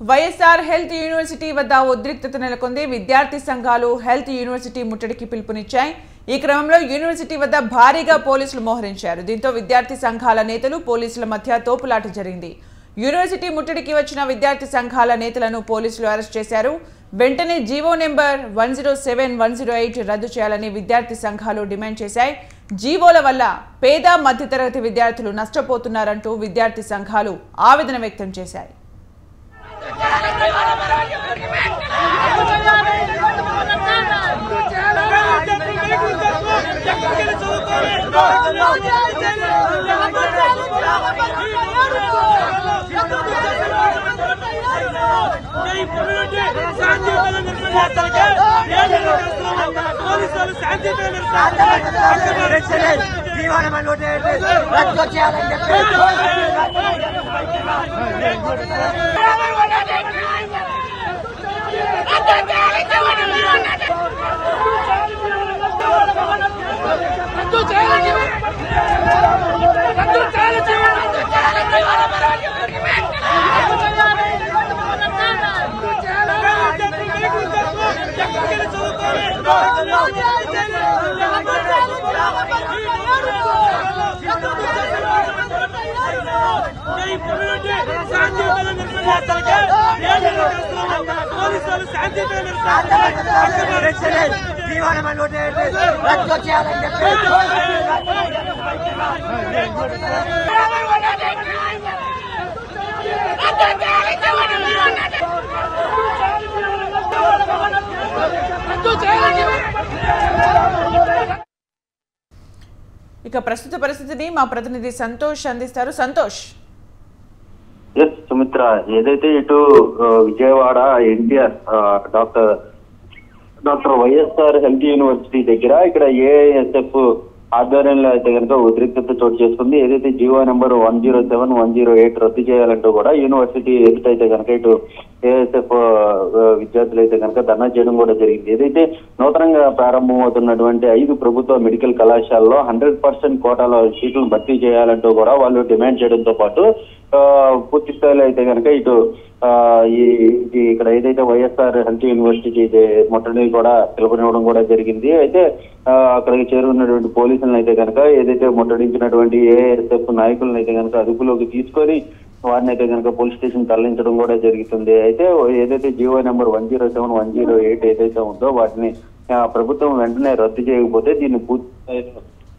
YSR health university వద్ద ఉద్రిక్తత నెలకొంది. విద్యార్థి సంఘాలు హెల్త్ యూనివర్సిటీ ముట్టడికి పిలుపునిచ్చాయి. ఈ క్రమంలో యూనివర్సిటీ వద్ద భారీగా పోలీసులు మోహరించారు. దీంతో విద్యార్థి సంఘాల నేతలు పోలీసుల మధ్య తోపులాట జరిగింది. యూనివర్సిటీ ముట్టడికి వచ్చిన విద్యార్థి సంఘాల నేతలను పోలీసులు అరెస్ట్ చేశారు. వెంటనే GO number one zero seven one zero eight రద్దు చేయాలని విద్యార్థి సంఘాలు డిమాండ్ చేశాయి. జీవోల వల్ల పేద మధ్యతరగతి విద్యార్థులు నష్టపోతున్నారంటూ విద్యార్థి సంఘాలు ఆవేదన వ్యక్తం చేశాయి. రద్దు చేయాలని చెప్పి Let's jangan రద్దు చేయాలని ఇక ప్రస్తుత పరిస్థితిని మా ప్రతినిధి సంతోష్ అందిస్తారు. సంతోష్. ఎస్ ఏదైతే ఇటు విజయవాడ ఎన్టీఆర్ ఆ, doctor doctor YSR health university దగ్గర ఇక్కడ ఏఎస్ఎఫ్ ఆధ్వర్యంలో అయితే కనుక ఉద్రిక్తత చోటు చేసుకుంది. ఏదైతే GO number one zero seven one zero eight రద్దు చేయాలంటూ కూడా యూనివర్సిటీ ఎదుటైతే అయితే కనుక ఇటు ఏఎస్ఎఫ్ విద్యార్థులు అయితే కనుక ధర్నా చేయడం కూడా జరిగింది. ఏదైతే నూతనంగా ప్రారంభం అవుతున్నటువంటి ఐదు ప్రభుత్వ మెడికల్ కళాశాలలో హండ్రెడ్ పర్సెంట్ కోటాలో సీట్లను భర్తీ చేయాలంటూ కూడా వాళ్ళు డిమాండ్ చేయడంతో పాటు ఆ, పూర్తి స్థాయిలో అయితే కనుక ఇటు ఆ, ఈ ఇక్కడ ఏదైతే వైఎస్ఆర్ హెల్త్ యూనివర్సిటీ అయితే ముట్టడిని కూడా పిలుపునివ్వడం కూడా జరిగింది. అయితే అక్కడికి చేరుకున్నటువంటి పోలీసులను అయితే కనుక ఏదైతే ముట్టడించినటువంటి ఏఎస్ఎఫ్ నాయకులను అయితే కనుక అదుపులోకి తీసుకొని వారిని అయితే కనుక పోలీస్ స్టేషన్ తరలించడం కూడా జరుగుతుంది. అయితే ఏదైతే GO number one zero seven one zero eight ఏదైతే ఉందో వాటిని ప్రభుత్వం వెంటనే రద్దు చేయకపోతే దీన్ని పూర్తి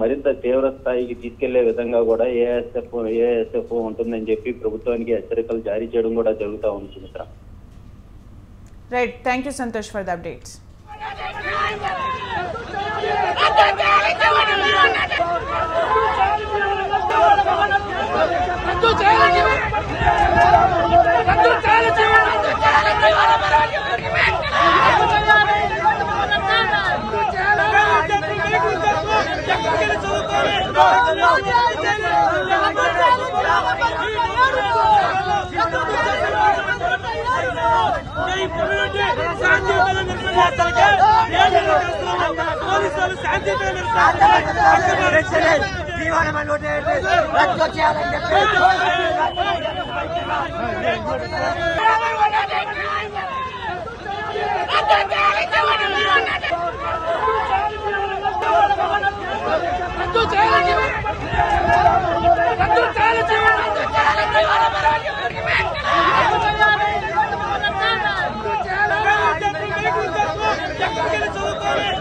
మరింత తీవ్ర స్థాయికి తీసుకెళ్ళే విధంగా కూడా ఏఎస్ఎఫ్ ఏఎస్ఎఫ్ ఉంటుందని చెప్పి ప్రభుత్వానికి హెచ్చరికలు జారీ చేయడం కూడా జరుగుతూ ఉంది Sumitra. Right thank you Santosh for the updates لا